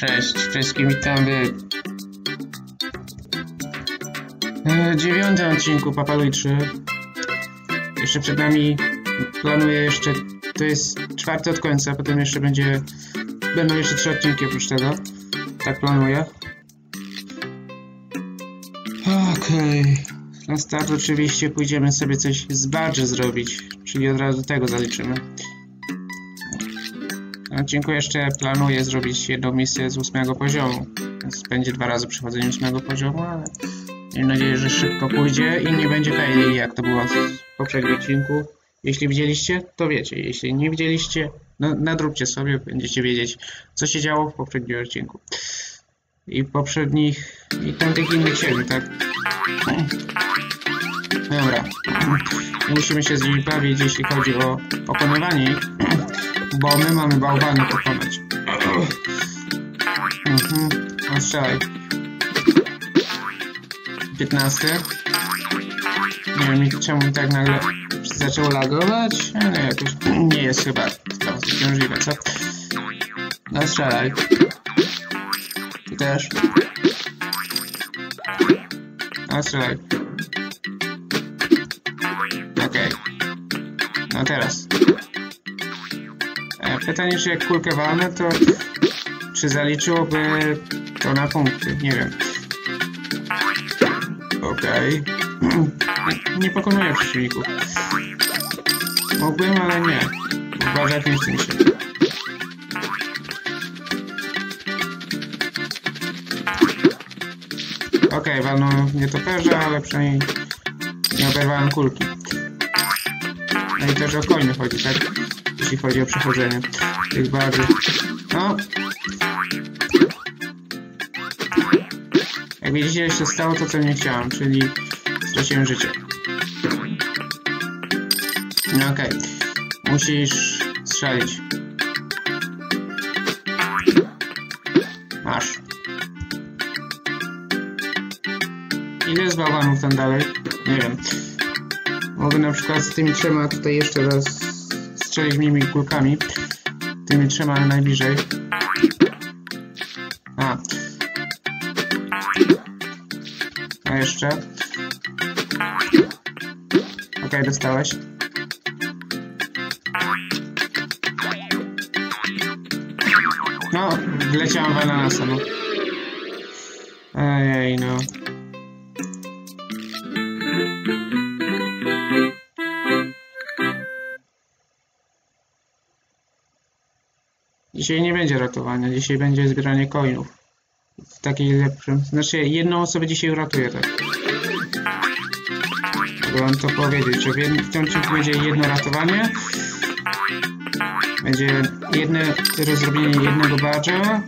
Cześć wszystkim, witamy w dziewiątym odcinku Papaluj 3. Jeszcze przed nami planuję jeszcze, to jest czwarty od końca, potem jeszcze będzie, będą jeszcze trzy odcinki oprócz tego. Tak planuję. Okej. Na start oczywiście pójdziemy sobie coś z badge zrobić, czyli od razu tego zaliczymy. Odcinku jeszcze planuję zrobić jedną misję z ósmego poziomu, więc będzie dwa razy przechodzenie ósmego poziomu, ale mam nadzieję, że szybko pójdzie i nie będzie faili, jak to było w poprzednim odcinku. Jeśli widzieliście, to wiecie. Jeśli nie widzieliście, no, nadróbcie sobie, będziecie wiedzieć, co się działo w poprzednim odcinku. I poprzednich, i tamtych innych siedmiu, tak? Dobra. Musimy się z nimi bawić, jeśli chodzi o pokonywanie ich, bo my mamy bałwany pokonać. Mhm. No strzelaj. 15. Nie wiem czemu tak nagle zaczęło lagować, ale jakoś nie jest chyba to uciążliwe, co? No strzelaj. Ty też. No Okej. No teraz. E, pytanie, czy jak kulkę walnę, to czy zaliczyłoby to na punkty? Nie wiem. Okej. Nie, nie pokonuję przeciwników. Mógłbym, ale nie. Uważać nie chce mi się. Okej, walną nie toperze, ale przynajmniej nie oberwałem kulki. No i też o coiny chodzi, tak? Jeśli chodzi o przechodzenie tych bazy. No. Jak widzicie, się stało to, co nie chciałem, czyli straciłem życie. No okej. Okay. Musisz strzelić. Masz. Ile jest bałwanów tam dalej? Nie wiem. Mogę na przykład z tymi trzema tutaj jeszcze raz strzelić nimi kulkami. Tymi trzema najbliżej. A. A jeszcze. Okej, okay, dostałeś. No, wleciałem w ananasa, no. Dzisiaj nie będzie ratowania, dzisiaj będzie zbieranie coinów. W takiej lepszym... Znaczy, jedną osobę dzisiaj uratuję, tak. Wam to powiedzieć, że w, tym odcinku będzie jedno ratowanie. Będzie jedne zrobienie jednego badża.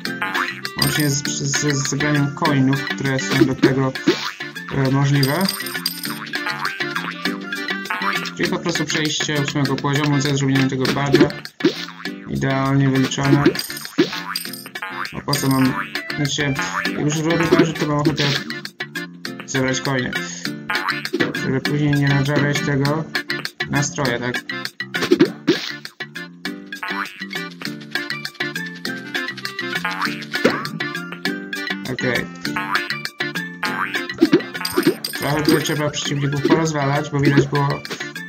Łącznie z, z, z zebraniem coinów, które są do tego e, możliwe. Czyli po prostu przejście ósmego poziomu ze zrobieniem tego badża idealnie wyliczone. Co mam... Znaczy, jak już robię waży, to mam ochotę zebrać coiny. Żeby później nie nadżawiać tego nastroje, tak? Okej. Okay. Trochę tutaj trzeba przeciwników porozwalać, bo widać było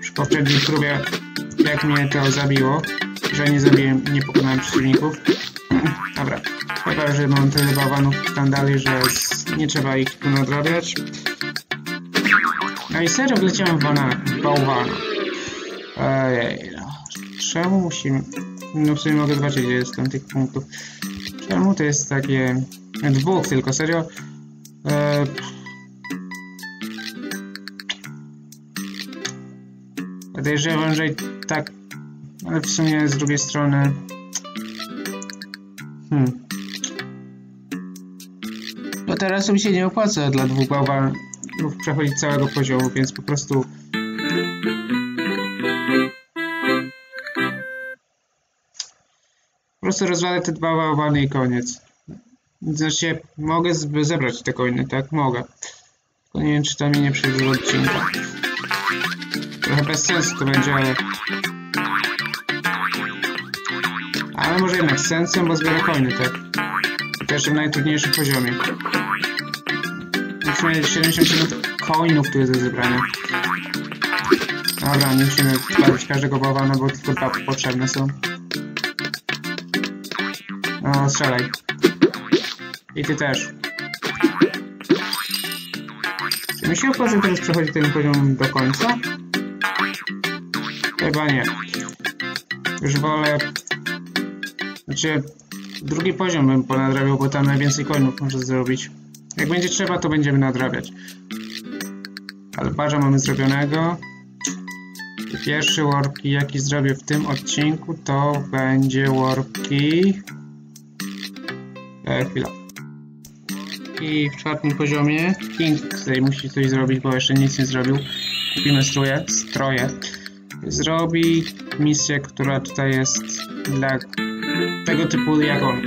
przy poprzedniej próbie, jak mnie to zabiło że nie zabiłem nie pokonałem przeciwników. Dobra, chyba, że mam tyle bałwanów tam dalej, że nie trzeba ich tu nadrabiać. No i serio wleciałem w bałwana. Ojej, no. Czemu musimy... No w sumie mogę zobaczyć, gdzie jestem tych punktów. Czemu to jest takie... Dwóch tylko, serio? Eee... Podejrzewam, że tak ale w sumie z drugiej strony... Hmm. No teraz mi się nie opłaca dla dwóch bałwanów przechodzić całego poziomu, więc po prostu... Po prostu rozwalę te dwa bałwany i koniec. Znaczy, mogę zebrać te coiny, tak? Mogę. Tylko nie wiem, czy to mi nie przedłuży odcinka. Trochę bez sensu to będzie, ale... Ale może jednak z sensem, bo zbiera coiny, tak? W najtrudniejszym poziomie. W sumie 77 coinów tu jest do zebrania. Dobra, nie musimy spalić każdego bałwana, bo tylko dwa potrzebne są. No, strzelaj. I ty też. Czy mi się opłaca teraz przechodzić ten poziom do końca? Chyba nie. Już wolę... Znaczy, drugi poziom bym ponadrabiał, bo tam najwięcej coinów może zrobić. Jak będzie trzeba, to będziemy nadrabiać. Ale barza mamy zrobionego. Pierwszy warpki, jaki zrobię w tym odcinku, to będzie warpki... E, chwila. I w czwartym poziomie Kingsley musi coś zrobić, bo jeszcze nic nie zrobił. Kupimy stroje, stroje. Zrobi misję, która tutaj jest dla tego typu jak on.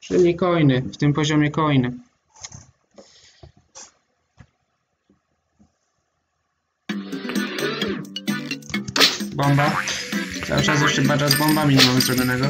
Czyli coiny, w tym poziomie coiny. Bomba. Cały czas jeszcze badża z bombami nie mamy zrobionego.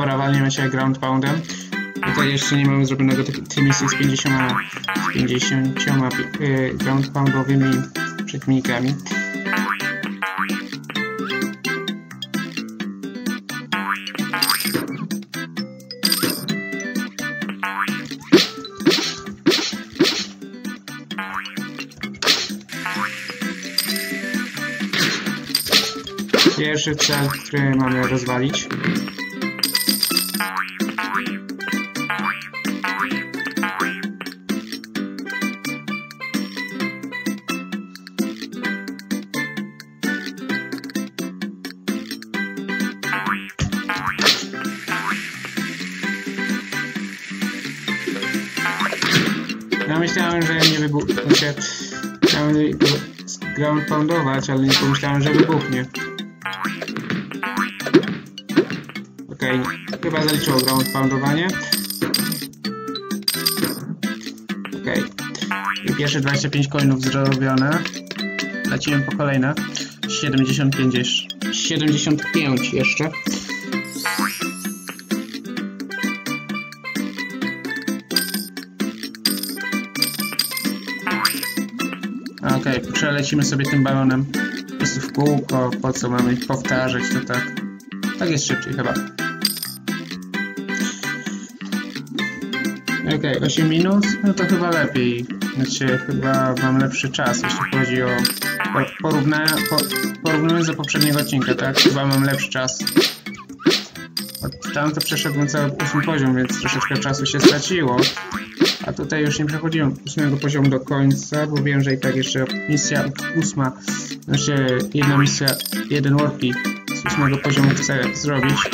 Dobra, walniemy się ground poundem. Tutaj jeszcze nie mamy zrobionego misji z 50, z 50 y, ground poundowymi przeciwnikami. Pierwszy cel, który mamy rozwalić. Ground poundować, ale nie pomyślałem, że wybuchnie. Okej, chyba zaliczyło ground poundowanie. Okej. I pierwsze 25 coinów zrobione. Lecimy po kolejne. 75 jeszcze. 75 jeszcze. Przelecimy sobie tym balonem. Po prostu w kółko, po co mamy powtarzać, to tak. Tak jest szybciej chyba. Okej, 8 minut, no to chyba lepiej. Znaczy, chyba mam lepszy czas, jeśli chodzi o por- porównania, po, porównując poprzedniego odcinka, tak? Chyba mam lepszy czas. Od tamto przeszedłem cały 8 poziom, więc troszeczkę czasu się straciło. A tutaj już nie przechodziłem ósmego poziomu do końca, bo wiem, że i tak jeszcze misja ósma, znaczy jedna misja, jeden warpki z ósmego poziomu chcę zrobić.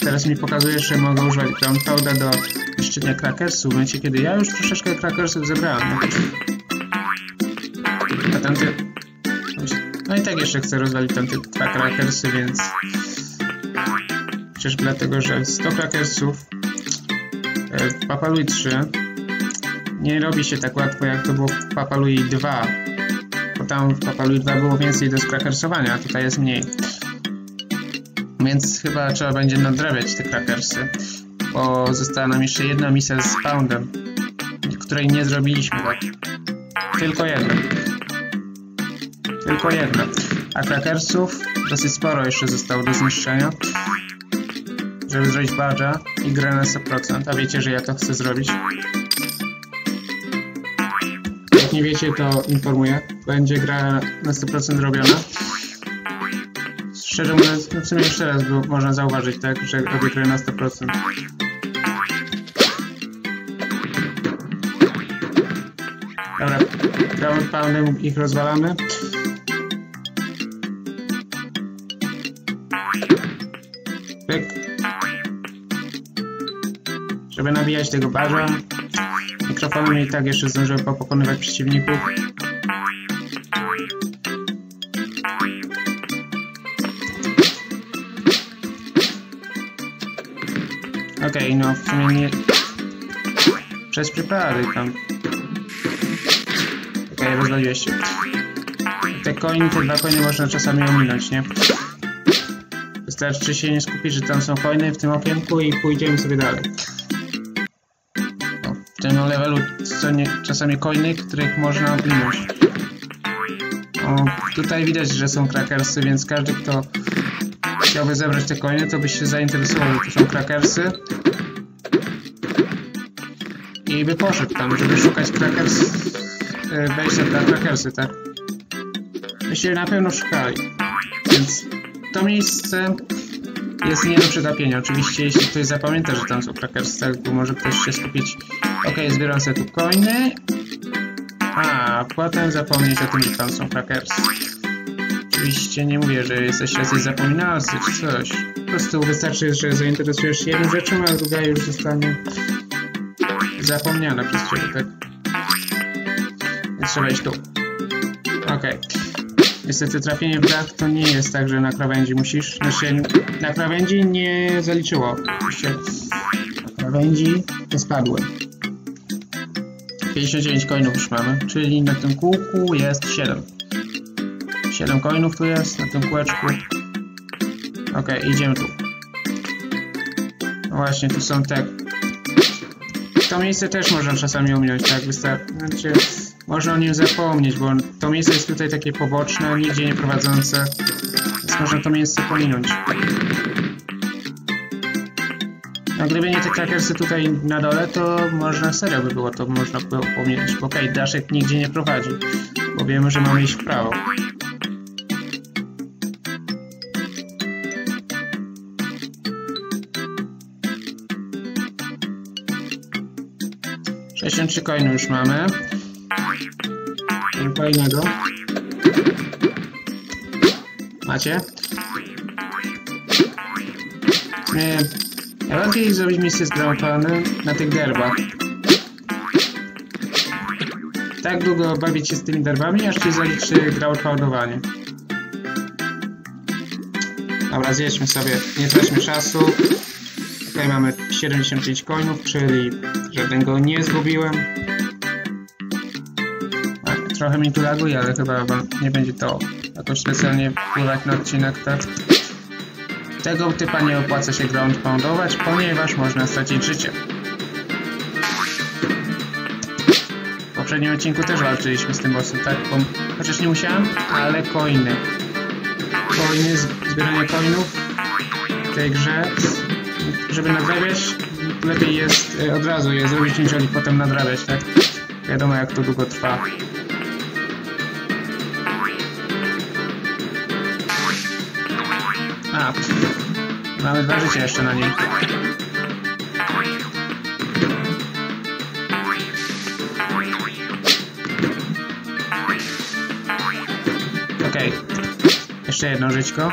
Teraz mi pokazuje, że mogę używać ground powder do niszczenia krakersów, w momencie kiedy ja już troszeczkę krakersów zebrałem. A tamte... No i tak jeszcze chcę rozwalić tamte dwa krakersy, więc... Chociaż dlatego, że 100 krakersów e, w Papalui 3 nie robi się tak łatwo jak to było w Papalui 2 bo tam w Papalui 2 było więcej do skrakersowania, a tutaj jest mniej. Więc chyba trzeba będzie nadrabiać te krakersy bo została nam jeszcze jedna misja z Poundem której nie zrobiliśmy tak? Tylko jedna. Tylko jedna. A krakersów dosyć sporo jeszcze zostało do zniszczenia żeby zrobić badża i grę na 100%, a wiecie, że ja to chcę zrobić nie wiecie, to informuję. Będzie gra na 100% robiona. Szczerze mówiąc, no w sumie jeszcze raz bo można zauważyć, tak, że robię grę na 100%. Dobra, ground poundem ich rozwalamy. Pyk. Żeby nabijać tego barza, mikrofonem i tak jeszcze zdążyłem popokonywać przeciwników. Okej, no w sumie nie... Przez przypadek tam... Okej, rozwaliłeś się. Te coiny, te dwa coiny można czasami ominąć, nie? Wystarczy się nie skupić, że tam są coiny w tym okienku i pójdziemy sobie dalej. Levelu są nie, czasami coiny, których można ominąć. O, tutaj widać, że są krakersy, więc każdy, kto chciałby zebrać te coiny, to byś się zainteresował, że to są krakersy. I by poszedł tam, żeby szukać krakers, e, wejścia dla krakersy, tak? Byście na pewno szukali. Więc to miejsce jest nie do przegapienia. Oczywiście, jeśli ktoś zapamięta, że tam są krakersy, tak, bo może ktoś się skupić. Ok, zbieram sobie tu coiny. A, potem zapomnieć o tym, że tam są krakersy. Oczywiście nie mówię, że jesteście jacyś zapominalcy czy coś. Po prostu wystarczy, że zainteresujesz się jedną rzeczą, a druga już zostanie zapomniana przez ciebie, tak? Więc trzeba iść tu. Okej. Niestety trafienie w dach to nie jest tak, że na krawędzi musisz. Znaczy, na krawędzi nie zaliczyło. Na krawędzi to spadłem. 59 coinów już mamy, czyli na tym kółku jest 7. 7 coinów tu jest, na tym kółeczku. Ok, idziemy tu. No właśnie, tu są te... To miejsce też można czasami ominąć, tak? Wystarczy... Można o nim zapomnieć, bo to miejsce jest tutaj takie poboczne, nigdzie nie prowadzące, więc można to miejsce pominąć. No gdyby nie te krakersy tutaj na dole, to można serio by było to można było pominąć. Okej, okay, daszek nigdzie nie prowadzi, bo wiemy, że mamy iść w prawo. Sześćdziesiąt coiny już mamy. Fajnego. Macie? Nie, najlepiej zrobić miejsce zgromadzone na tych derbach. Tak długo bawić się z tymi derbami, aż ci zaliczy crowdfundowanie. Dobra, zjedźmy sobie, nie traćmy czasu. Tutaj mamy 75 coinów, czyli żadnego nie zgubiłem. Trochę mi tu laguje, ale chyba nie będzie to jakoś specjalnie wpływać na odcinek, tak? Tego typa nie opłaca się ground poundować, ponieważ można stracić życie. W poprzednim odcinku też walczyliśmy z tym bossem, tak? Bo, chociaż nie musiałem, ale coiny. Coiny, zbieranie coinów w tej grze, żeby nadrabiać, lepiej jest e, od razu je zrobić, niż potem nadrabiać, tak? Wiadomo jak to długo trwa. A, mamy dwa życia jeszcze na niej. Okej. Okay. Jeszcze jedno żyćko.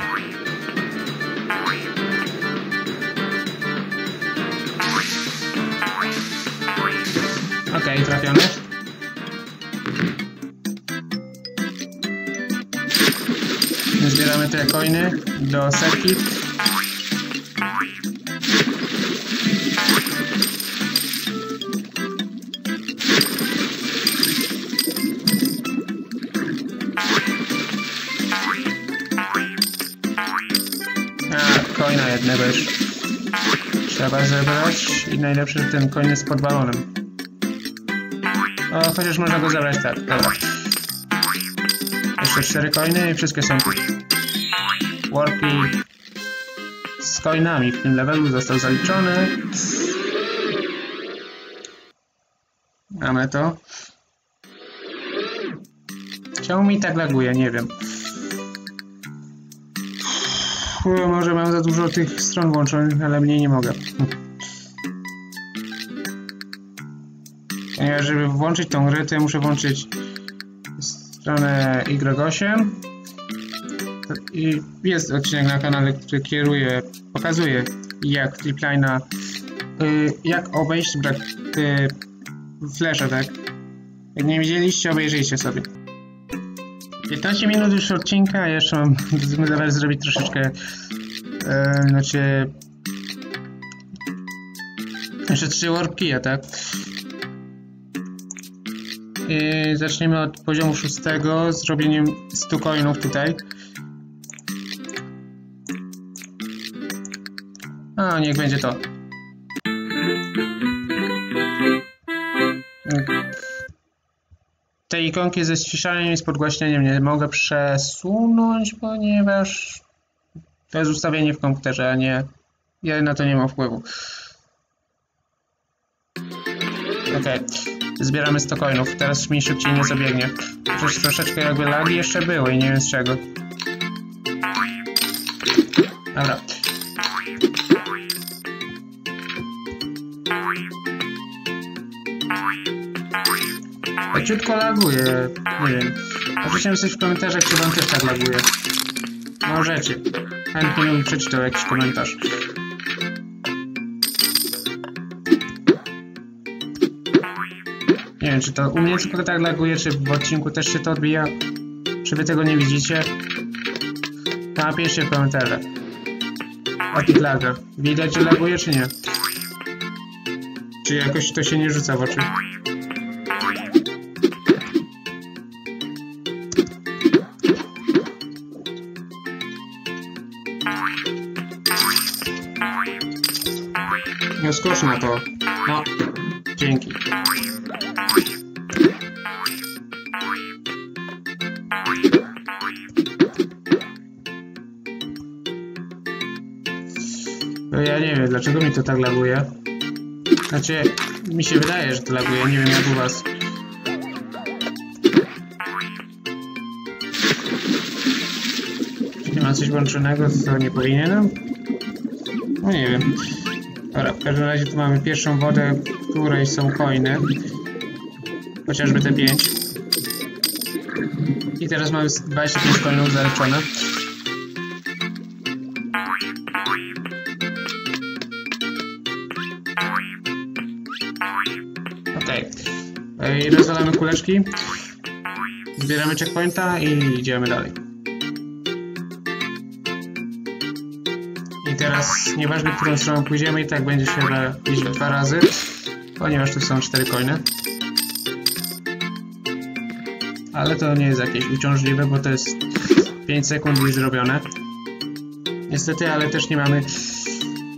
Okej, okay. Zbieramy te coiny do setki. A, coina jednego już trzeba zebrać i najlepszy, ten coin jest pod balonem. O, chociaż można go zabrać tak, dobra. Jeszcze cztery coiny i wszystkie są Warpy z coinami w tym levelu został zaliczony. Mamy to. Czemu mi tak laguje? Nie wiem. Może mam za dużo tych stron włączonych, ale mniej nie mogę. Ponieważ żeby włączyć tą grę, to ja muszę włączyć stronę Y8 i jest odcinek na kanale, który kieruje, pokazuje jak Triplina, y, jak obejść brak, y, flesza, tak? Jak nie widzieliście, obejrzyjcie sobie. 15 minut już odcinka, jeszcze mam zamiar zrobić troszeczkę, e, znaczy, jeszcze trzy warpkije, tak? I zaczniemy od poziomu szóstego, zrobieniem 100 coinów tutaj. A, niech będzie to. Te ikonki ze ściszaniem i z podgłaśnieniem nie mogę przesunąć, ponieważ to jest ustawienie w komputerze, a nie... Ja na to nie mam wpływu. Okej, zbieramy 100 coinów. Teraz mi szybciej nie zabiegnie. Przecież troszeczkę jakby lagi jeszcze były i nie wiem z czego. Dobra. Leciutko laguje, nie wiem. Napiszcie coś w komentarzach, czy wam też tak laguje. Możecie. Chętnie bym przeczytał jakiś komentarz. Nie wiem, czy to u mnie tylko tak laguje, czy w odcinku też się to odbija. Czy wy tego nie widzicie? To napiszcie w komentarzach. O tych lagach. Widać, że laguje, czy nie? Czy jakoś to się nie rzuca w oczy? No skocz na to. No, dzięki. No ja nie wiem, dlaczego mi to tak laguje. Znaczy, mi się wydaje, że to laguje, nie wiem jak u was. Coś włączonego, co nie powinienem? No nie wiem. Dobra, w każdym razie tu mamy pierwszą wodę, której są coiny. Chociażby te 5. I teraz mamy 25 coinów zaleczone. Okej. Okay. I rozwalamy kuleczki. Zbieramy checkpointa i idziemy dalej. Teraz nieważne, którą stroną pójdziemy, i tak będzie się iść dwa razy, ponieważ tu są cztery coiny. Ale to nie jest jakieś uciążliwe, bo to jest 5 sekund już zrobione. Niestety, ale też nie mamy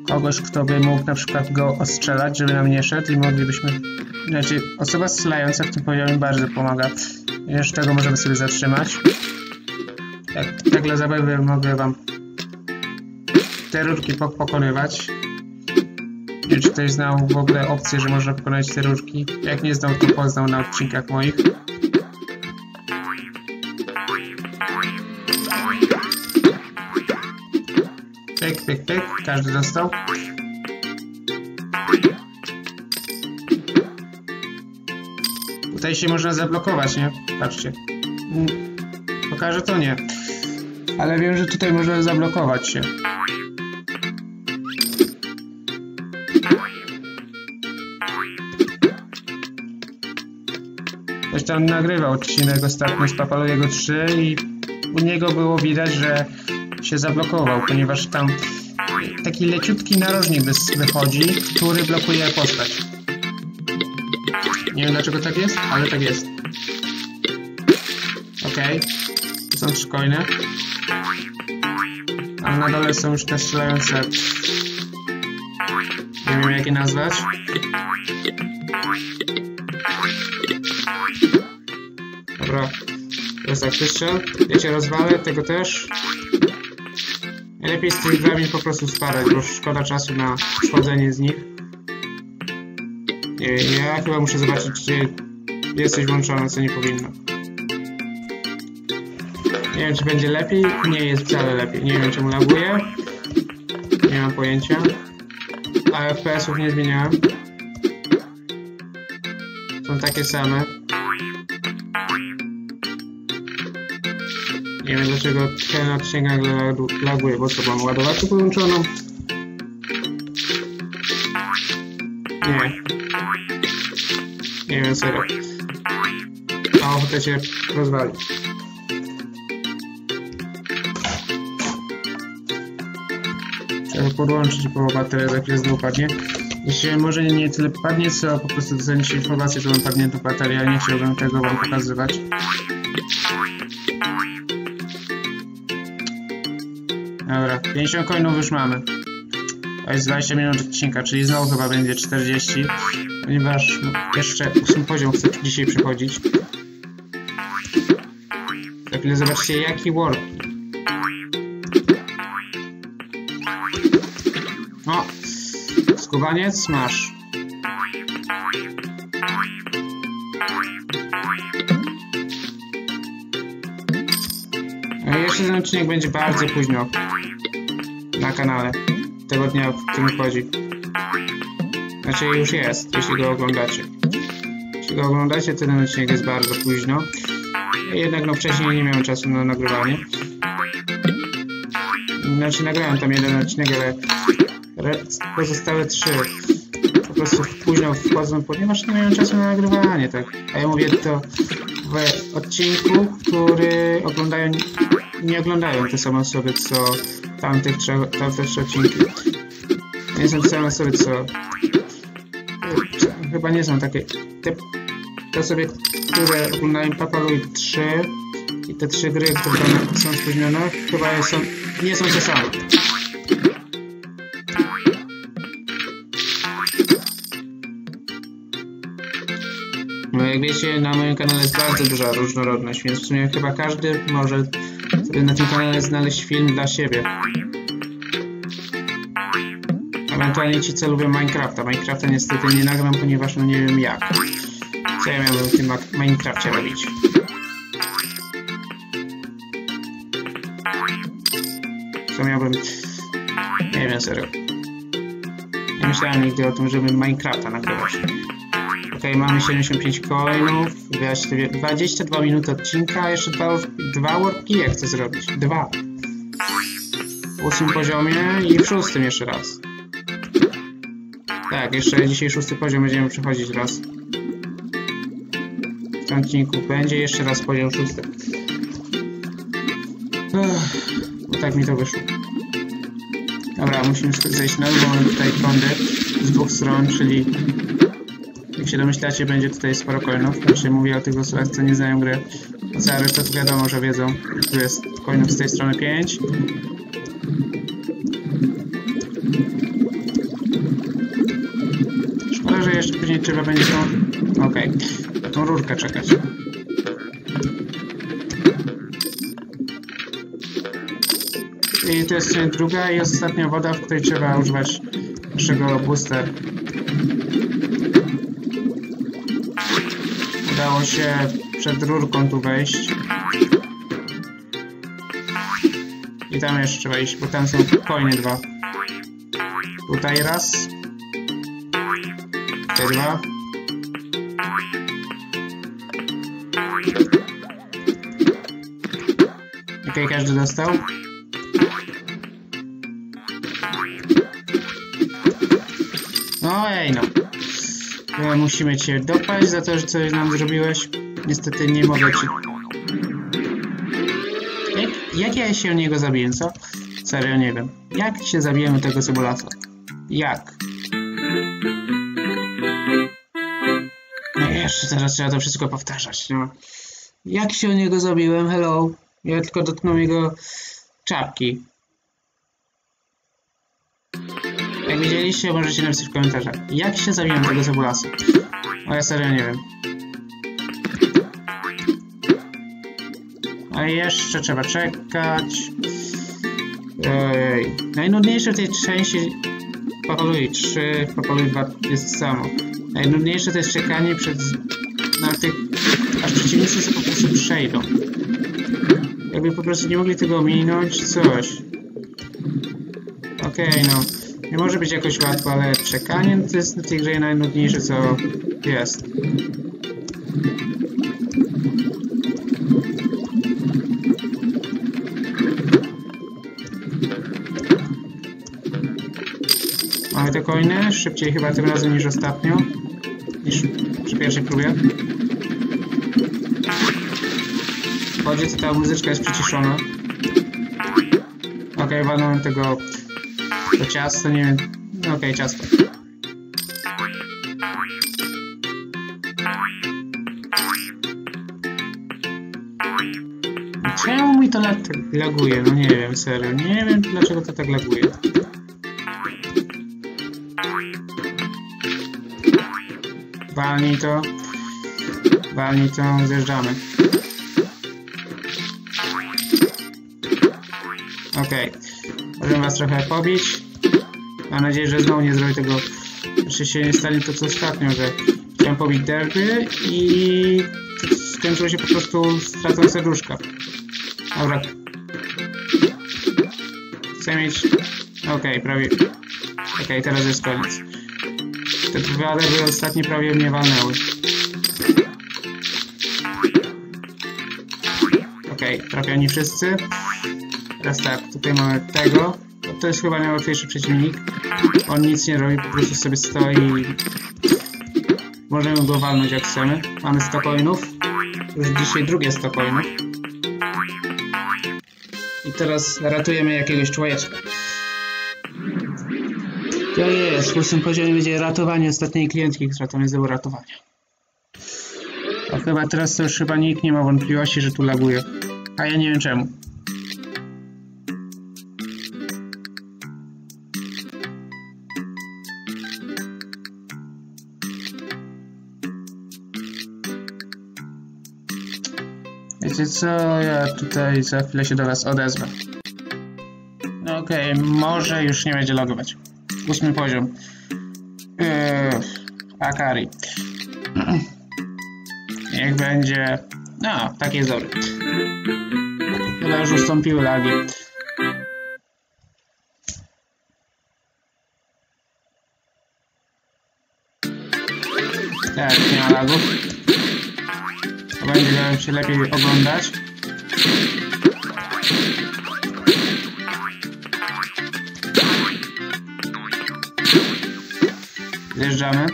kogoś, kto by mógł na przykład go ostrzelać, żeby nam nie szedł i moglibyśmy... Znaczy, osoba strzelająca w tym poziomie bardzo pomaga. Jeszcze tego możemy sobie zatrzymać. Tak, tak dla zabawy mogę wam te rurki pokonywać. Nie wiem, czy ktoś znał w ogóle opcję, że można pokonać te rurki. Jak nie znał, to poznał na odcinkach moich. Pyk, pyk, pyk. Każdy dostał. Tutaj się można zablokować, nie? Patrzcie. Pokażę to nie. Ale wiem, że tutaj można zablokować się. Tam nagrywał odcinek ostatnio z Papalojego 3 i u niego było widać, że się zablokował, ponieważ tam taki leciutki narożnik wychodzi, który blokuje postać. Nie wiem dlaczego tak jest, ale tak jest. Okej. Okay. Są trzy coiny. A na dole są już te strzelające. Nie wiem jak je nazwać. Strzel. Ja cię rozwalę, tego też. Najlepiej z tych drabin po prostu sparać, bo szkoda czasu na schodzenie z nich. Nie wiem, ja chyba muszę zobaczyć, czy jest coś włączone, co nie powinno. Nie wiem, czy będzie lepiej. Nie jest wcale lepiej. Nie wiem, czemu laguje. Nie mam pojęcia. A FPS-ów nie zmieniałem. Są takie same. Dlaczego ten odcinek laguje, bo co mam ładowarkę podłączoną? Nie. Nie wiem, serio. Mam ochotę cię rozwalić. Trzeba podłączyć, bo bateria za chwilę znowu padnie. Jeśli może nie, tyle padnie, co po prostu dostaniecie informację, że wam padnie ta bateria. Nie chciałbym tego wam pokazywać. 50 coinów już mamy. To jest 20 minut odcinka, czyli znowu chyba będzie 40, ponieważ jeszcze 8 poziom chcę dzisiaj przechodzić. Za chwilę zobaczcie jaki warp. O! Skubaniec masz. E, Jeszcze ten odcinek będzie bardzo późno na kanale tego dnia, w którym wchodzi. Znaczy już jest, jeśli go oglądacie. Jeśli go oglądacie, ten odcinek jest bardzo późno. Jednak no wcześniej nie miałem czasu na nagrywanie. Znaczy nagrałem tam jeden odcinek, ale pozostałe trzy po prostu późno wchodzą, ponieważ nie miałem czasu na nagrywanie, tak. A ja mówię to w odcinku, który oglądają, nie oglądają te same osoby, co tamtych trzech, tamte trzy odcinki. Nie są te same osoby, co chyba nie są takie te, te osoby, które oglądają Papaluj 3 i te trzy gry, które są spóźnione, chyba są, nie są te same. No jak wiecie, na moim kanale jest bardzo duża różnorodność, więc w sumie chyba każdy może na tym kanale znaleźć film dla siebie. Ewentualnie ci, lubią Minecrafta. Minecrafta niestety nie nagram, ponieważ no nie wiem jak. Co ja miałbym w tym Minecrafcie robić? Co miałbym... Nie wiem, serio. Nie myślałem nigdy o tym, żeby Minecrafta nagrywać. Okej, mamy 75 coinów, 22 minuty odcinka, jeszcze dwa, dwa jak chcę zrobić. Dwa. W ósmym poziomie i w szóstym jeszcze raz. Tak, jeszcze dzisiaj szósty poziom będziemy przechodzić raz. W odcinku będzie jeszcze raz poziom szósty. Ech, bo tak mi to wyszło. Dobra, musimy zejść na dół, mamy tutaj prądy z dwóch stron, czyli się domyślacie, będzie tutaj sporo coinów. Znaczy mówię o tych osobach, co nie znają gry. A cała reszta to wiadomo, że wiedzą. Tu jest coinów z tej strony 5. Szkoda, że jeszcze później trzeba będzie tą... Okej, okay. tą rurkę czekać. I to jest druga i ostatnia woda, w której trzeba używać naszego booster. Udało się przed rurką tu wejść. I tam jeszcze trzeba iść, bo tam są coiny dwa. Tutaj raz. Tutaj dwa. Okej, każdy dostał. No ej no. Musimy cię dopaść za to, że coś nam zrobiłeś. Niestety nie mogę ci... Jak, jak ja się niego zabiję, co? Serio, nie wiem. Jak się zabijemy tego cebulasa? Jak? No jeszcze teraz trzeba to wszystko powtarzać, no. Jak się o niego zabiłem? Hello. Ja tylko dotknąłem jego czapki. Jak widzieliście, możecie napisać w komentarzach. Jak się zabiłem tego cebulasa? O ja serio nie wiem. A jeszcze trzeba czekać. Ej. Najnudniejsze w tej części Papalui 3, Papalui 2 jest samo. Najnudniejsze to jest czekanie przed na tych, aż przeciwnicy po prostu przejdą. Jakby po prostu nie mogli tego ominąć, coś. Okej, okay, no. Nie może być jakoś łatwo, ale czekanie to jest na tej grze najnudniejsze, co jest. Mamy te coiny, szybciej chyba tym razem niż ostatnio. Niż przy pierwszej próbie. Chodzi, to ta muzyczka jest przyciszona. Okej, okay, walnąłem tego... To ciasto, nie wiem... Okej, okay, ciasto. Czemu mi to lag laguje? No nie wiem, serio. Nie wiem, dlaczego to tak laguje. Walnij to. Walnij to, zjeżdżamy. Okej. Okay. Możemy was trochę pobić. Mam nadzieję, że znowu nie zrobię tego... Jeszcze się nie stanie to co ostatnio, że chciałem pobić derby i skończyło się po prostu stratą serduszka. Dobra. Chcę mieć... Okej, okay, prawie... Okej, okay, teraz jest koniec. Te dwa derby ostatnie prawie mnie walnęły. Okej, okay, trafiani wszyscy. Teraz tak, tutaj mamy tego. To jest chyba najłatwiejszy przeciwnik. On nic nie robi, po prostu sobie stoi Możemy go walnąć jak chcemy. Mamy 100 coinów. Już dzisiaj drugie 100 coinów. I teraz ratujemy jakiegoś człowieczka. To jest, w ósmym poziomie będzie ratowanie ostatniej klientki, która tam jest do uratowania. A chyba teraz to już chyba nikt nie ma wątpliwości, że tu laguje. A ja nie wiem czemu. Wiecie co, ja tutaj za chwilę się do was odezwę. No okej, okay, może już nie będzie logować. Ósmy poziom. Yy, Akari. Niech będzie... No, tak jest dobry. Chyba już ustąpiły lagi. Tak, nie ma lagów będzie się lepiej oglądać. Zjeżdżamy.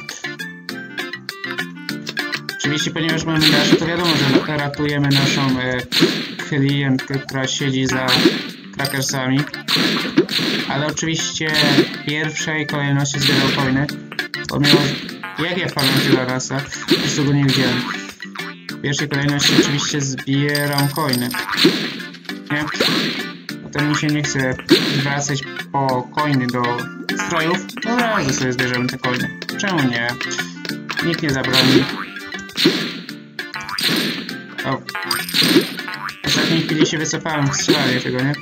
Oczywiście, ponieważ mamy dasze, to wiadomo, że ratujemy naszą e, klientkę, która siedzi za krakersami. Ale oczywiście w pierwszej kolejności zbierał coiny. Pomimo, jak ja pamiętam rasa, po prostu go nie widziałem pierwszej kolejności oczywiście zbieram coiny. Nie? Potem mi się nie chce wracać po coiny do strojów, od razu sobie zbierzemy te coiny. Czemu nie? Nikt nie zabroni. O. W ostatniej chwili się wycofałem w strzelawie tego, nie?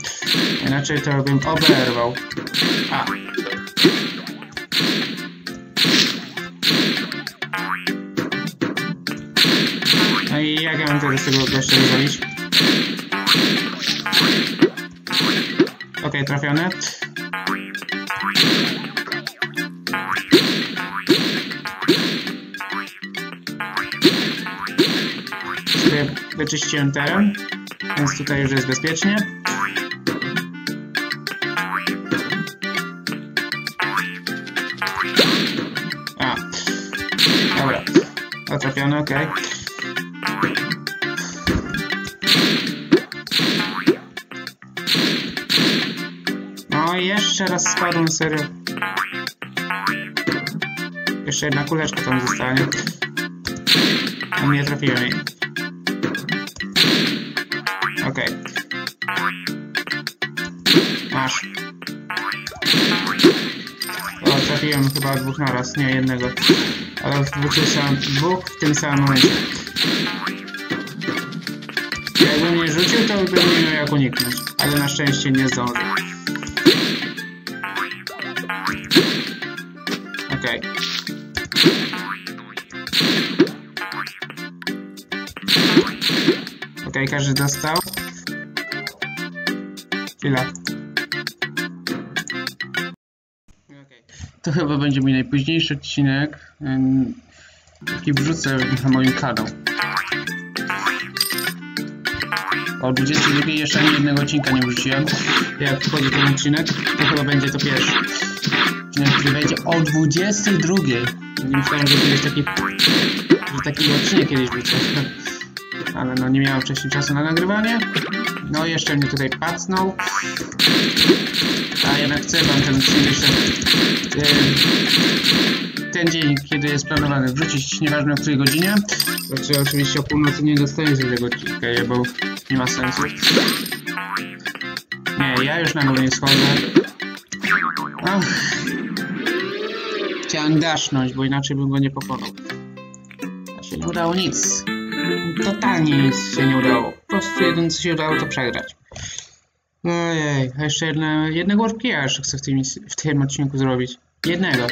Inaczej to bym oberwał. A, i jak ja mam teraz z tego gościa zrobić? Okej, okay, trafione. Sobie wyczyściłem teren, więc tutaj już jest bezpiecznie. A, dobra, trafiony, okej. Okay. Jeszcze raz spadłem, serio. Jeszcze jedna kuleczka tam zostanie. A nie trafiłem jej. Okej. Okay. Masz. O, trafiłem chyba dwóch naraz, nie jednego. Ale w dwóch, dwóch w tym samym momencie. Jakbym nie rzucił, to bym nie miał jak uniknąć. Ale na szczęście nie zdążył. Każdy dostał. Chwila. Okay. To chyba będzie mój najpóźniejszy odcinek, jaki wrzucę na moim kanał. O 22 jeszcze ani jednego odcinka nie wrzuciłem. Jak wchodzi ten odcinek, to chyba będzie to pierwszy odcinek, który będzie o 22. Nie myślałem, że jest taki taki odcinek kiedyś wrócę. Ale no nie miałem wcześniej czasu na nagrywanie. No jeszcze mnie tutaj pacnął. A jednak chcę wam ten yy, ten dzień, kiedy jest planowany wrzucić, nieważne o której godzinie. Znaczy oczywiście o północy nie dostaniecie tego odcinka, bo nie ma sensu. Nie, ja już na dół nie schodzę. Ach. Chciałem dasznąć, bo inaczej bym go nie pokonał. A się nie udało nic. Totalnie nic się nie udało. Po prostu jedyne co się udało to przegrać. Ojej, a jeszcze jedne, jednego RPA jeszcze chcę w tym, w tym odcinku zrobić. Jednego.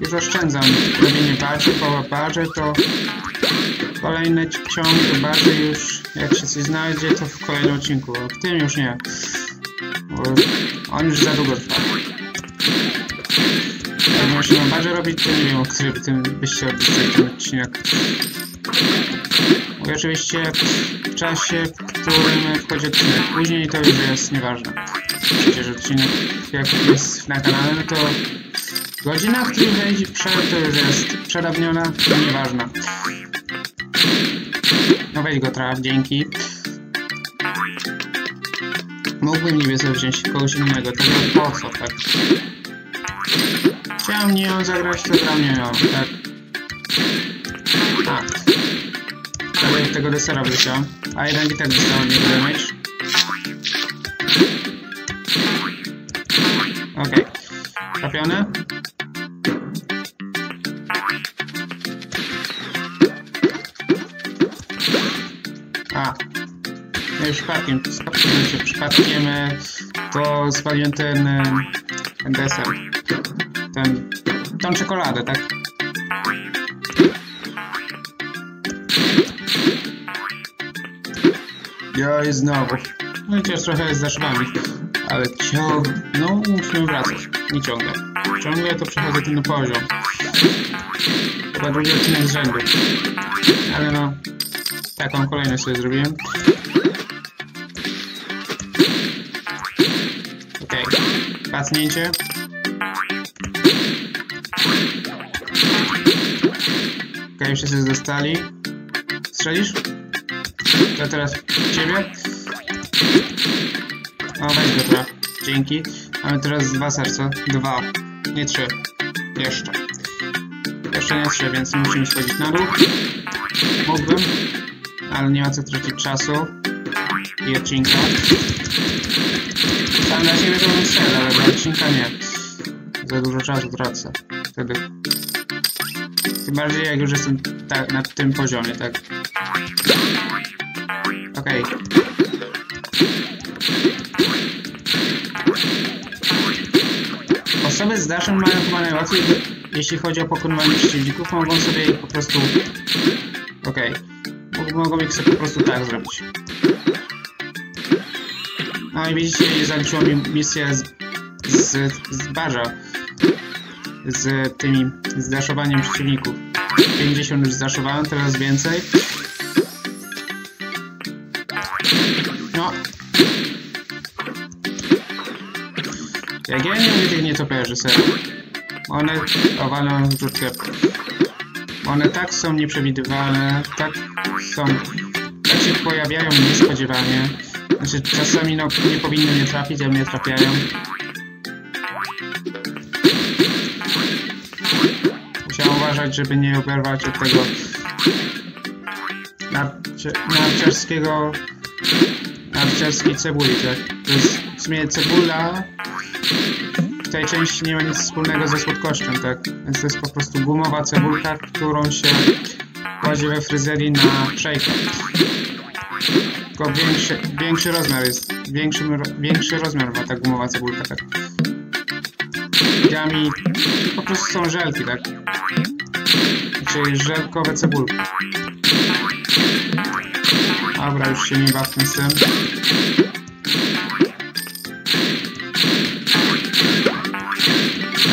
Już oszczędzam robienie patchy, po patchy to kolejny ciąg to bardziej już jak się coś znajdzie to w kolejnym odcinku, w tym już nie. On już za długo trwa. Mam bardziej robić, to nie wiem, o którym tym byście opisali ten odcinek. Bo oczywiście w czasie, w którym wchodzi odcinek później, to już jest nieważne. Przecież odcinek jak jest na kanale, no to godzina, w której wejdzie przed, to już jest przedawniona, to nieważne. No weź go traf, dzięki. Mógłbym niby sobie wziąć kogoś innego, tego po co, tak? Chciałem nie ją zagrać, to gram nie ją, tak? A. Sobie tego desera wleciał. A jeden i tak dostał od niego damage. Okej. Okay. Trafiony? A. No już przypadkiem, przypadkiem, przypadkiem to spaliłem ten, ten deser. Ten, tą czekoladę, tak? Ja i znowu. No i chociaż trochę jest za szwami. Ale ciągle, no musimy wracać. Nie ciągle. Ciągle to przechodzę ten poziom. Chyba drugi odcinek z rzędu. Ale no, taką kolejność sobie zrobiłem. Okej, okay. pacnięcie. Okej, okay, wszyscy zostali. Strzelisz? To teraz ciebie. O, weź go traf. Dzięki. Mamy teraz dwa serca. Dwa. Nie trzy. Jeszcze. Jeszcze nie trzy, więc musimy schodzić na dół. Mógłbym, ale nie ma co tracić czasu i odcinka. Sam dla siebie to bym strzelał, ale dla odcinka nie. Za dużo czasu tracę wtedy. Tym bardziej jak już jestem na tym poziomie, tak. Okej. Okay. Osoby z daszem mają chyba najłatwiej, jeśli chodzi o pokonywanie przeciwników, mogą sobie po prostu... Okej. Okay. Mogą ich sobie po prostu tak zrobić. No i widzicie, zaliczyło mi misję z, z, z barza. Z tymi, z daszowaniem przeciwników. 50 już zdaszowałem, teraz więcej. No. Jak ja nie lubię tych nietoperzy, serio. One owalą rzutkę. One tak są nieprzewidywalne, tak są... Tak się pojawiają niespodziewanie. Znaczy, czasami no, nie powinny mnie trafić, a mnie trafiają. Uważać, żeby nie oberwać od tego narciarskiego narciarskiej cebuli, tak? To jest w sumie cebula w tej części nie ma nic wspólnego ze słodkością, tak? Więc to jest po prostu gumowa cebulka, którą się kładzie we fryzerii na szejkę. Tylko większy, większy rozmiar jest, większy, większy rozmiar ma ta gumowa cebulka, tak? Gami po prostu są żelki, tak? Czyli żelkowe cebulki. Dobra, już się nie bawmy z tym.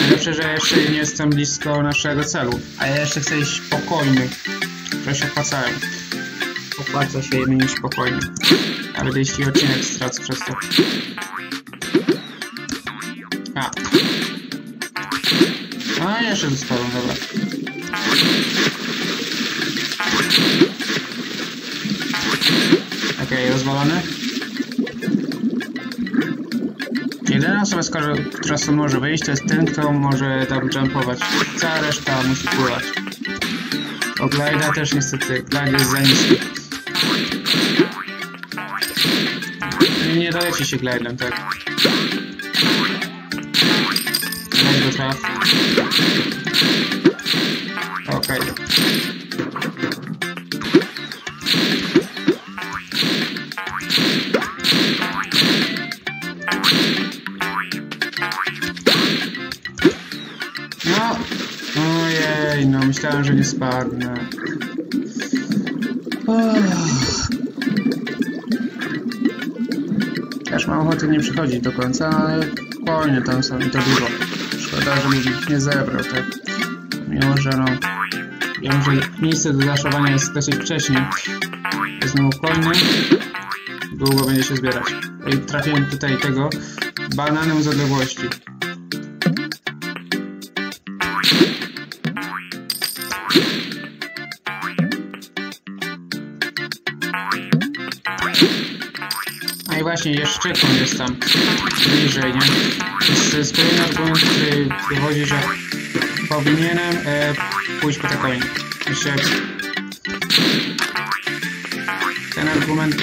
Najlepsze, że jeszcze nie jestem blisko naszego celu, a ja jeszcze chcę iść spokojny. To się opłacają. Opłaca się jednym niż spokojny. Ale jeśli odcinek stracę przez to. A. A, jeszcze dostałem, dobra. Okej, okay, rozwalony. Jedyna osoba, która stąd może wyjść, to jest ten, kto może tam jumpować. Cała reszta musi pływać. O Glida też niestety, Glide jest za niski. Nie doleci się Glidem, tak. Glide go. No, ojej, no myślałem, że nie spadnę. Też mam ochotę nie przychodzić do końca, ale spokojnie, tam są i to dużo. Szkoda, że ich nie zebrał, tak? Mimo, że no... Wiem, że miejsce do zaszowania jest dosyć wcześnie. Jest znowu. Długo będzie się zbierać. I trafiłem tutaj tego bananem z odległości. A i właśnie, jeszcze on jest tam bliżej, nie? Jest, jest kolejny argument, który wychodzi, że powinienem e, pójść po takoń. Jeszcze ten argument,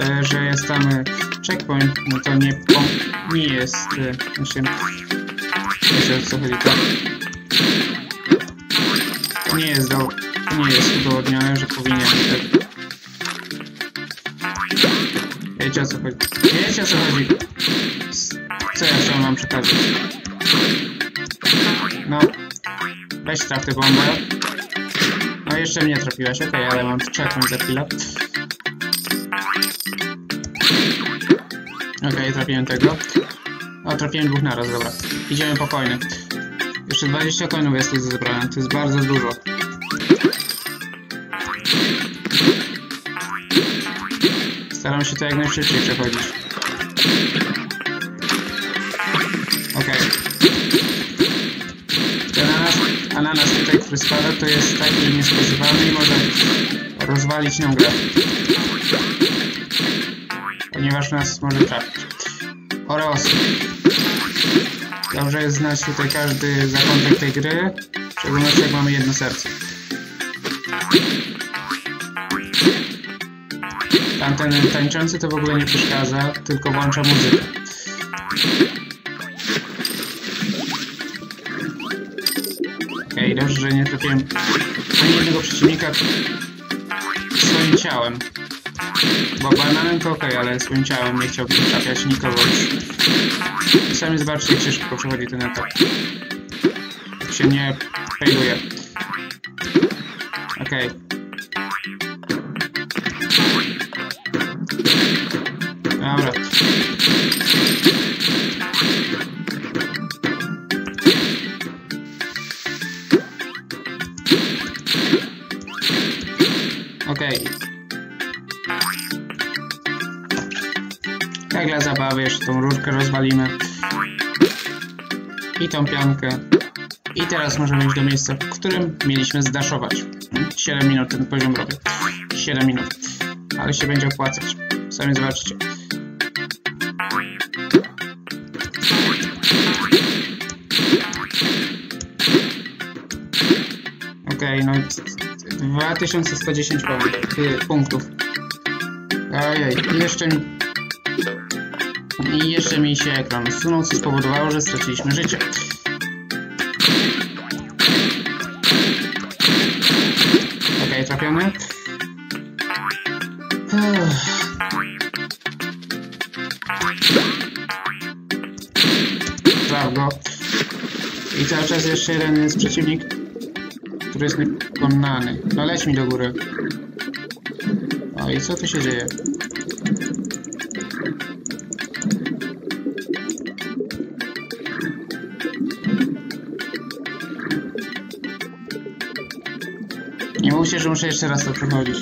e, że jest tam e, checkpoint, no to nie, pom- nie jest, e, znaczy, wiecie co chodzi, to, nie jest do, nie jest udowodnione, że powinien, tak. Wiecie o co chodzi. Wiecie o co chodzi. Co ja chciałem wam przekazać? No. Weź traf tę bombę. No jeszcze mnie trafiłaś, okej, ale mam checkpoint za chwilę. Okej, trafiłem tego. O, trafiłem dwóch naraz, dobra. Idziemy po coiny. Jeszcze 20 coinów jest tu zebrane, to jest bardzo dużo. Staram się to jak najszybciej przechodzić. Ananas tutaj, który spada, to jest taki niespodziewany i może rozwalić nam grę. Ponieważ nas może trafić. Oreos. Dobrze jest znać tutaj każdy zakątek tej gry, w szczególności jak mamy jedno serce. Tamten tańczący to w ogóle nie przeszkadza, tylko włącza muzykę. Dobrze, że nie trafiłem ani jednego przeciwnika swoim ciałem. Bo bananem to okej, ale swoim ciałem nie chciałbym trafiać nikogo. Sami zobaczcie, jak szybko przechodzi ten etap. Się nie failuje. Okej. Dobra. Jeszcze tą rurkę rozwalimy. I tą piankę. I teraz możemy iść do miejsca, w którym mieliśmy zdaszować. 7 minut ten poziom robię. 7 minut. Ale się będzie opłacać. Sami zobaczcie. Okej, no 2110 punktów-. Ojej, jeszcze. I jeszcze mi się ekran usunął, co spowodowało, że straciliśmy życie. Okej, trafiony. Go. I cały czas jeszcze jeden jest przeciwnik, który jest niepokonany. No leć mi do góry. O i co tu się dzieje? Że muszę jeszcze raz to przechodzić.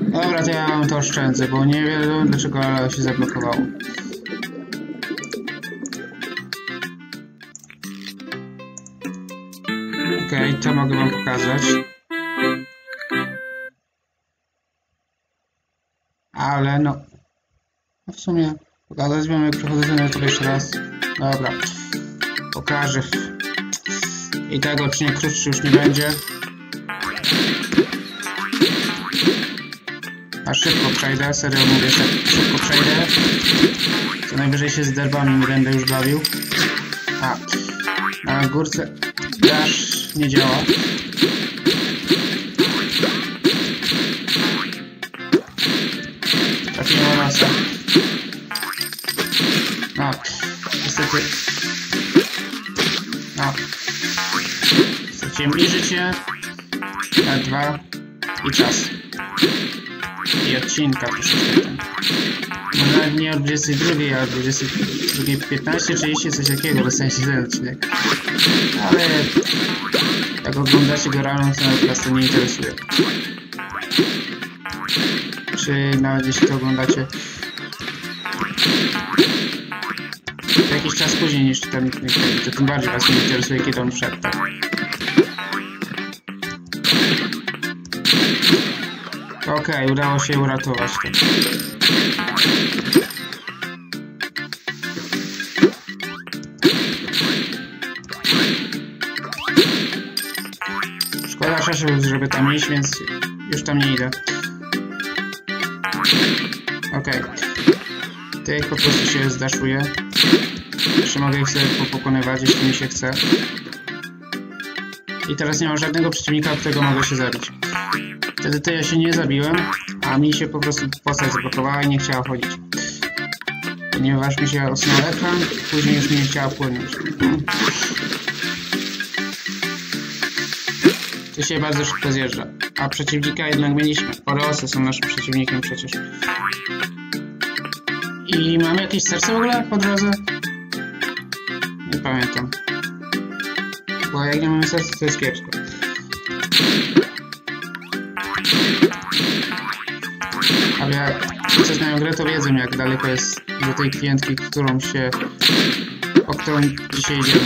Dobra, to ja to oszczędzę, bo nie wiem dlaczego się zablokowało. Okej, to mogę wam pokazać. ale no... no w sumie pokazać przechodzę ten YouTube jeszcze raz. Dobra. Pokażę. I tak odcinek krótszy już nie będzie. A szybko przejdę, serio mówię, szybko przejdę. Co najwyżej się z derbami nie będę już bawił. A, na górce dash nie działa. Trafiłem o masę. No, niestety. No. Straciłem i życie, a dwa i czas. I odcinka troszeczkę tam. No nawet nie o 22, a o 22.15, 30, coś takiego, w sensie ten odcinek. Ale jak oglądacie go rano, to nawet was to nie interesuje. Czy nawet jeśli to oglądacie jakiś czas później niż ten, to tym bardziej was nie interesuje, kiedy on wszedł, tak? Okej, okay, udało się uratować to. Szkoda żeby tam iść, więc już tam nie idę. Okej. Okay. Tych po prostu się zdaszuję. Jeszcze mogę ich sobie pokonywać, jeśli mi się chce. I teraz nie mam żadnego przeciwnika, którego mogę się zabić. Wtedy to ja się nie zabiłem, a mi się po prostu postać zablokowała i nie chciała chodzić. Ponieważ mi się osunął ekran, później już nie chciała płynąć. To się bardzo szybko zjeżdża. A przeciwnika jednak mieliśmy. Oreosy są naszym przeciwnikiem przecież. I mamy jakieś serce w ogóle po drodze? Nie pamiętam. Bo jak nie mamy serca, to jest kiepsko. Ale jak wszyscy znają grę, to wiedzą jak daleko jest do tej klientki, którą się... o którą dzisiaj idziemy.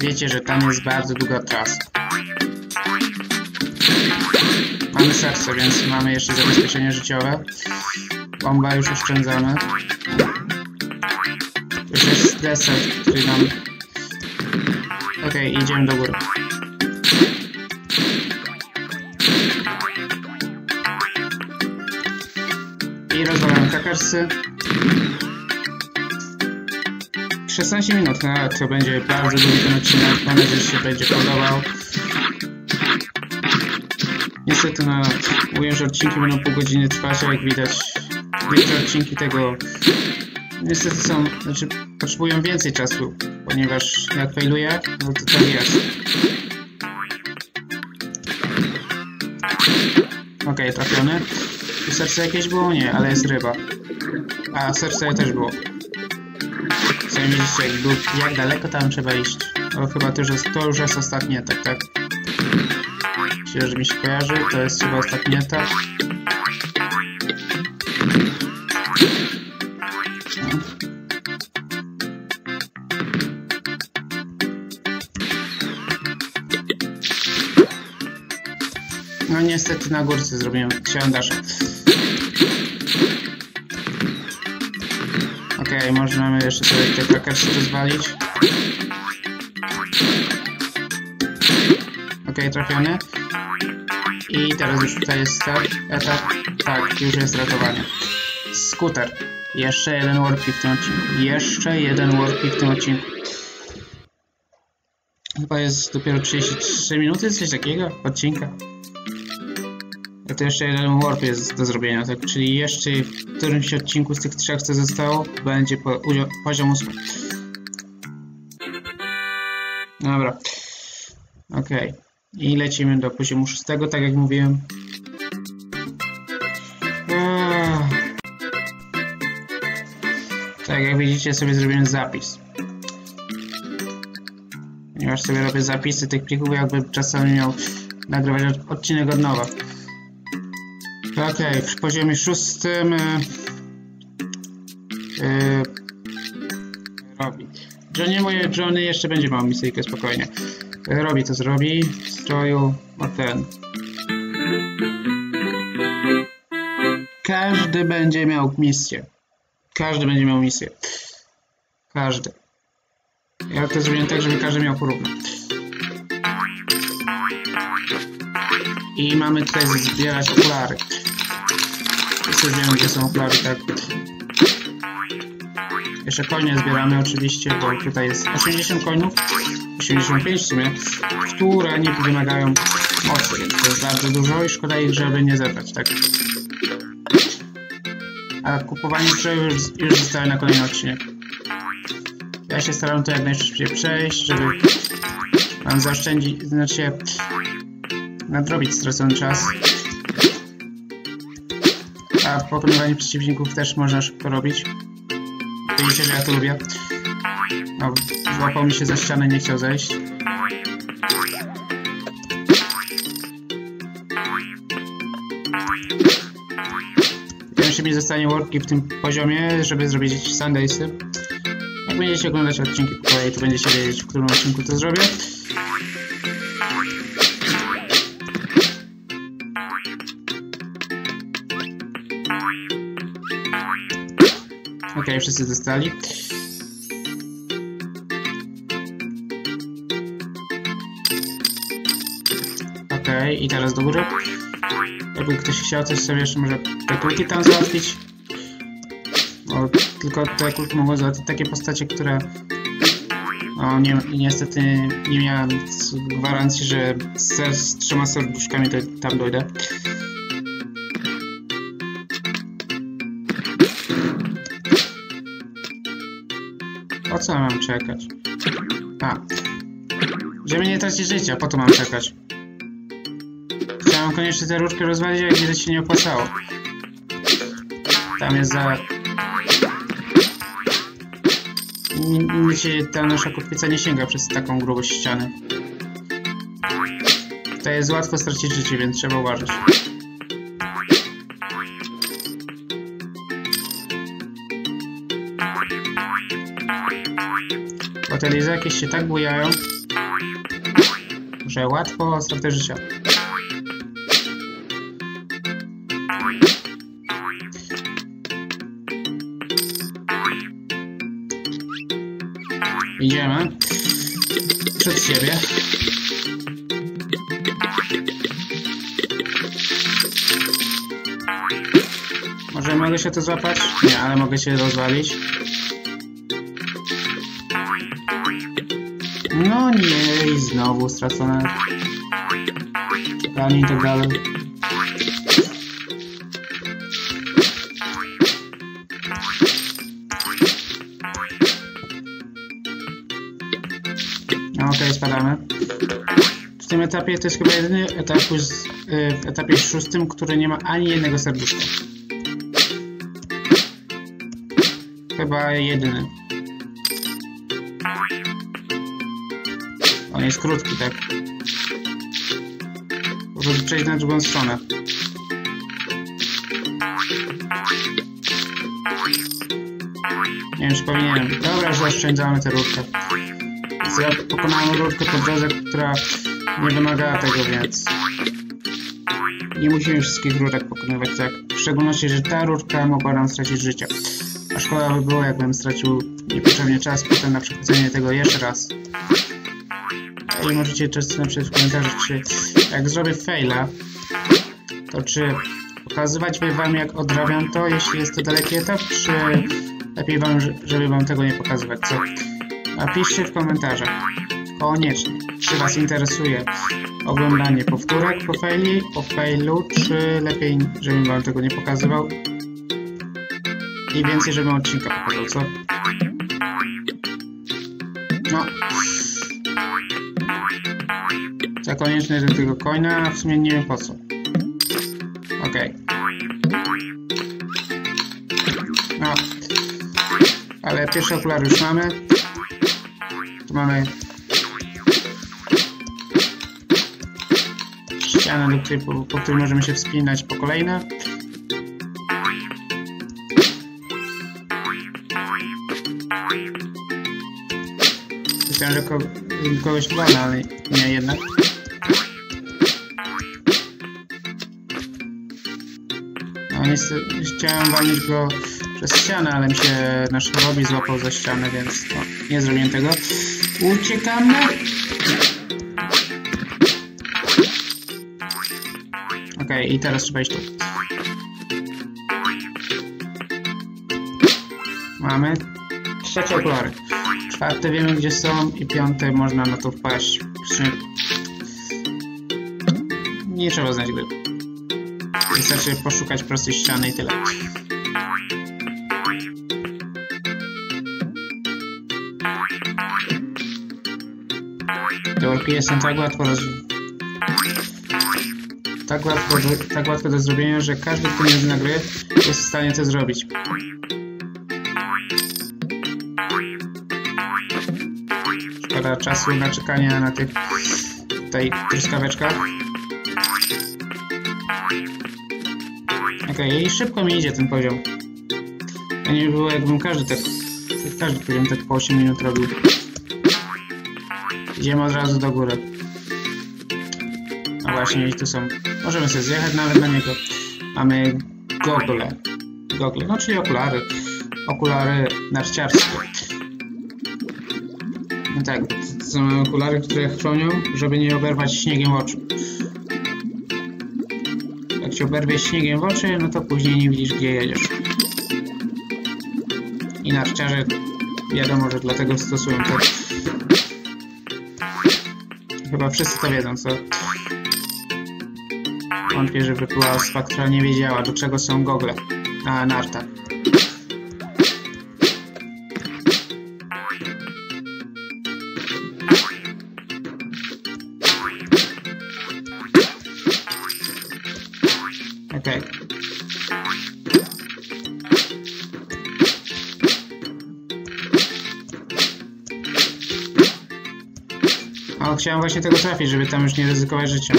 Wiecie, że tam jest bardzo długa trasa. Mamy serce, więc mamy jeszcze zabezpieczenie życiowe. Bomba już oszczędzamy. Już jest deser, który nam... Okej, okay, idziemy do góry. Kakersy. 16 minut, no to będzie bardzo długi ten odcinek. Mam nadzieję, że się będzie podobał. Niestety, no, mówię, że odcinki będą pół godziny trwać, jak widać, niektóre odcinki tego niestety są, znaczy potrzebują więcej czasu, ponieważ jak failuję, no to tak jest. Okej, okay, trafiony. Serce jakieś było? Nie, ale jest ryba. A, serce też było. Sami widzicie, jak, był, jak daleko tam trzeba iść. O, chyba to już jest, to już jest ostatni etap, tak? Myślę, że mi się kojarzy, to jest chyba ostatni etap. No niestety na górce zrobiłem. Okej, okay, możemy jeszcze sobie te krakersy rozwalić. Okej, okay, trafiony. I teraz już tutaj jest etap. Tak, już jest ratowanie. Skuter. Jeszcze jeden warpik w tym odcinku. Jeszcze jeden warpik w tym odcinku. Chyba jest dopiero 33 minuty, coś takiego odcinka. A to jeszcze jeden warp jest do zrobienia, tak? Czyli jeszcze którymś odcinku z tych trzech, co zostało, będzie po, poziom 8. Dobra. Ok. I lecimy do poziomu 6, tak jak mówiłem. Tak jak widzicie sobie zrobiłem zapis. Ponieważ sobie robię zapisy tych plików, jakby czasami miał nagrywać odcinek od nowa. Okay, przy poziomie szóstym yy, robi. Johnny, moje Johnny jeszcze będzie miał misyjkę spokojnie. Robi to zrobi w stroju o ten. każdy będzie miał misję. Każdy będzie miał misję. Każdy. Ja to zrobiłem tak, żeby każdy miał porówno. I mamy tutaj zbierać okulary. Wszyscy wiemy, gdzie są okulary, tak. Jeszcze konie zbieramy oczywiście, bo tutaj jest 80 coinów, 85 w sumie, które nie wymagają mocy, więc to jest bardzo dużo i szkoda ich, żeby nie zebrać, tak. A kupowanie drzew już, już zostaje na kolejny odcinek. Ja się staram to jak najszybciej przejść, żeby mam zaoszczędzić, znaczy nadrobić stracony czas. A pokonywanie przeciwników też można szybko robić. Widzicie, że ja to lubię. No, złapał mi się za ścianę, nie chciał zejść. Jeszcze mi zostanie worki w tym poziomie, żeby zrobić Sundaysy. Jak będziecie oglądać odcinki po to będziecie wiedzieć, w którym odcinku to zrobię. Wszyscy dostali. Ok, i teraz do góry. Jakby ktoś chciał coś sobie jeszcze może te kulki tam załatwić. O, tylko te kulki mogą załatwić takie postacie, które o, nie, niestety nie miałem gwarancji, że z, z trzema serduszkami to tam dojdę. Co mam czekać? A. Żeby nie tracić życia, po to mam czekać. Chciałem koniecznie tę rurkę rozwalić, ale widać się nie opłacało. Tam jest za... Nic się ta nasza kotwica nie sięga przez taką grubość ściany. To jest łatwo stracić życie, więc trzeba uważać. Te lizy jakieś się tak bujają, że łatwo stratę życia. Idziemy przed siebie. Może mogę się to złapać? Nie, ale mogę się rozwalić. Znowu stracone. Ani tak dalej. No okej, okay, spadamy. W tym etapie to jest chyba jedyny etap z, y, w etapie szóstym, który nie ma ani jednego serduszka. Chyba jedyny. On jest krótki, tak? Muszę przejść na drugą stronę. Nie wiem, czy powinienem. Dobra, że oszczędzamy tę rurkę. Ja pokonałem rurkę po drodze, która nie wymagała tego, więc nie musimy wszystkich rurek pokonywać tak. W szczególności, że ta rurka mogła nam stracić życie. A szkoda by było, jakbym stracił niepotrzebnie czas potem na przechodzenie tego jeszcze raz. I możecie też napisać w komentarzach, czy jak zrobię faila, to czy pokazywać wam jak odrabiam to, jeśli jest to daleki etap, czy lepiej wam, żeby wam tego nie pokazywać, co? Napiszcie w komentarzach. Koniecznie. Czy was interesuje oglądanie powtórek po faili, po failu, czy lepiej, żebym wam tego nie pokazywał i więcej, żebym odcinka pokazał, co? No. Za konieczny do tego coina, a w sumie nie wiem po co. Okej. No. Ale pierwszy okular już mamy. Tu mamy ścianę, do której, po, po której możemy się wspinać po kolejne. Myślałem, że ko kogoś wala, ale nie jednak. Chciałem walnąć go przez ścianę, ale mi się nasz hobby złapał za ścianę, więc no, nie zrobiłem tego. Uciekamy! Okej, i teraz trzeba iść tu. Mamy trzecie okulary. Czwarte wiemy gdzie są i piąte można na to wpaść. Nie trzeba znać gry. Wystarczy poszukać prostej ściany i tyle. Teorki jestem tak łatwo roz... Tak łatwo, tak łatwo do zrobienia, że każdy, kto nie zna gry, jest w stanie to zrobić. Szkoda czasu na czekanie na tych tutaj truskaweczkach. I szybko mi idzie ten poziom. To nie było jakbym każdy tak, każdy poziom tak po 8 minut robił. Idziemy od razu do góry. No właśnie, i tu są. Możemy sobie zjechać nawet na niego. Mamy gogle. Gogle, no czyli okulary. Okulary narciarskie. No tak, to są okulary, które chronią, żeby nie oberwać śniegiem oczu. Jak się oberwie śniegiem w oczy, no to później nie widzisz, gdzie jedziesz. I narciarze, wiadomo, że dlatego stosują to. Chyba wszyscy to wiedzą, co? Wątpię, żeby była osoba, która nie wiedziała, do czego są gogle na nartach. Chciałem właśnie tego trafić, żeby tam już nie ryzykować życiem.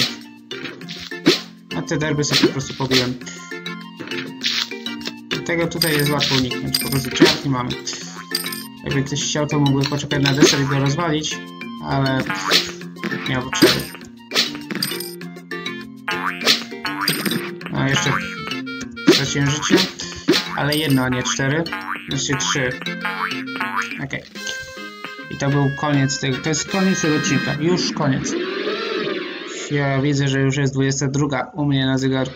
A te derby sobie po prostu pobiłem. Tego tutaj jest łatwo uniknąć, po prostu ciarki mamy. Jakby ktoś chciał, to mógłby poczekać na deser i go rozwalić, ale nie ma potrzeby. A jeszcze straciłem życie, ale jedno, a nie cztery. Znaczy trzy. Okej. I to był koniec tego, to jest koniec tego odcinka, już koniec. Ja widzę, że już jest 22 u mnie na zegarku.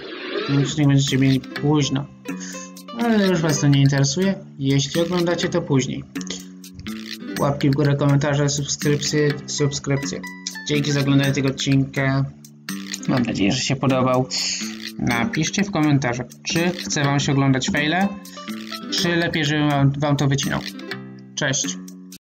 Już nie będziecie mieli późno. Ale już Was to nie interesuje. Jeśli oglądacie to później. Łapki w górę, komentarze, subskrypcje, subskrypcje. Dzięki za oglądanie tego odcinka. Mam nadzieję, że się podobał. Napiszcie w komentarzach, czy chce Wam się oglądać faile, czy lepiej, żebym wam to wycinał. Cześć.